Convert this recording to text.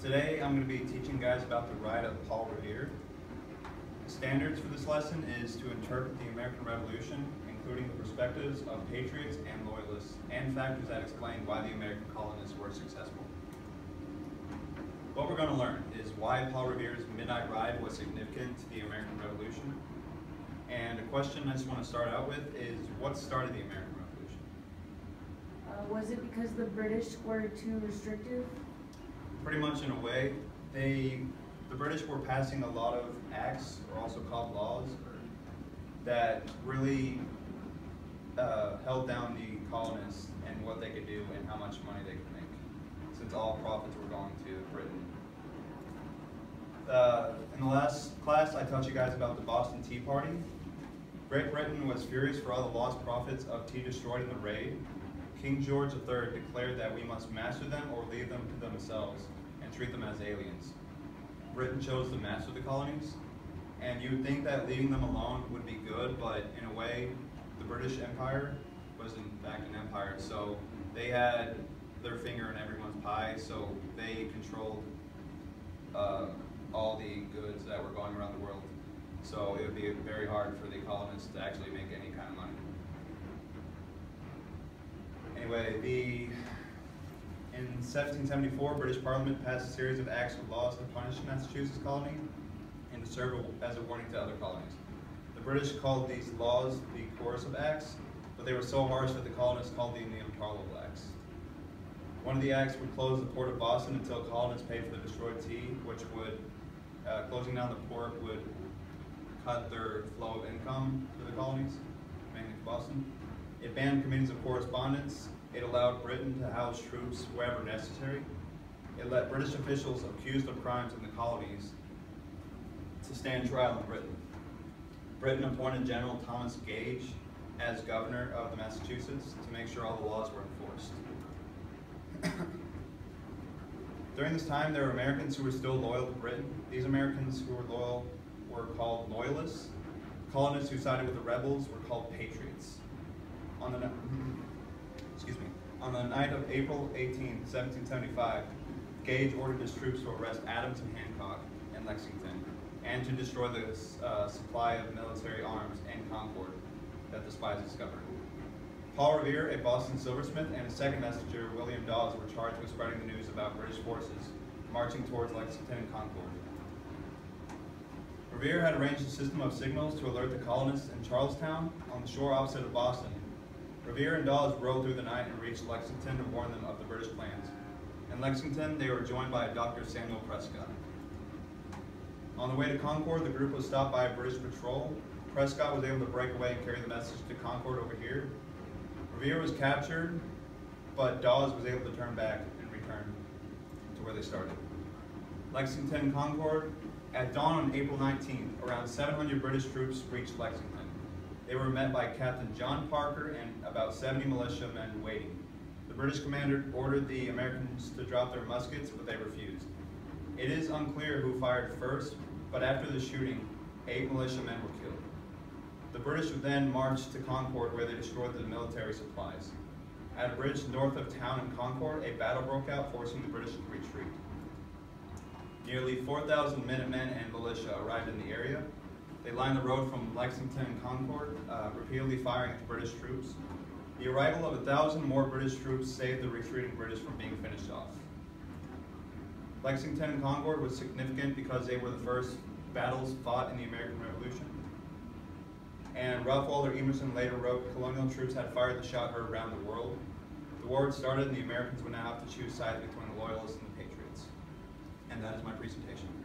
Today I'm going to be teaching guys about the ride of Paul Revere. The standards for this lesson is to interpret the American Revolution, including the perspectives of patriots and loyalists, and factors that explain why the American colonists were successful. What we're going to learn is why Paul Revere's Midnight Ride was significant to the American Revolution. And a question I just want to start out with is what started the American Revolution? Uh, was it because the British were too restrictive? Pretty much in a way. They, the British were passing a lot of acts, or also called laws, that really uh, held down the colonists and what they could do and how much money they could make, since all profits were going to Britain. Uh, in the last class, I taught you guys about the Boston Tea Party. Great Britain was furious for all the lost profits of tea destroyed in the raid. King George III declared that we must master them or leave them to themselves and treat them as aliens. Britain chose to master the colonies, and you would think that leaving them alone would be good, but in a way, the British Empire was in fact an empire, so they had their finger in everyone's pie, so they controlled uh, all the goods that were going around the world. So it would be very hard for the colonists to actually make any kind of money. Anyway, the in 1774, British Parliament passed a series of acts or laws to punish the Massachusetts colony and to serve as a warning to other colonies. The British called these laws the Coercive Acts, but they were so harsh that the colonists called them the Intolerable Acts. One of the acts would close the port of Boston until colonists paid for the destroyed tea, which would, uh, closing down the port would cut their flow of income to the colonies, mainly to Boston. It banned committees of correspondence. It allowed Britain to house troops wherever necessary. It let British officials accused of crimes in the colonies to stand trial in Britain. Britain appointed General Thomas Gage as governor of the Massachusetts to make sure all the laws were enforced. During this time, there were Americans who were still loyal to Britain. These Americans who were loyal were called loyalists. Colonists who sided with the rebels were called patriots. On the, excuse me, on the night of April 18, 1775, Gage ordered his troops to arrest Adams and Hancock in Lexington and to destroy the uh, supply of military arms in Concord that the spies discovered. Paul Revere, a Boston silversmith, and his second messenger, William Dawes, were charged with spreading the news about British forces marching towards Lexington and Concord. Revere had arranged a system of signals to alert the colonists in Charlestown on the shore opposite of Boston. Revere and Dawes rode through the night and reached Lexington to warn them of the British plans. In Lexington, they were joined by Dr. Samuel Prescott. On the way to Concord, the group was stopped by a British patrol. Prescott was able to break away and carry the message to Concord over here. Revere was captured, but Dawes was able to turn back and return to where they started. Lexington Concord at dawn on April 19th, around 700 British troops reached Lexington. They were met by Captain John Parker and about 70 militiamen waiting. The British commander ordered the Americans to drop their muskets, but they refused. It is unclear who fired first, but after the shooting, eight militiamen were killed. The British then march to Concord where they destroyed the military supplies. At a bridge north of town in Concord, a battle broke out, forcing the British to retreat. Nearly 4,000 Minutemen and militia arrived in the area. They lined the road from Lexington and Concord, uh, repeatedly firing at the British troops. The arrival of a thousand more British troops saved the retreating British from being finished off. Lexington and Concord was significant because they were the first battles fought in the American Revolution. And Ralph Waldo Emerson later wrote, colonial troops had fired the shot heard around the world. The war had started and the Americans would now have to choose sides between the Loyalists and the Patriots. And that is my presentation.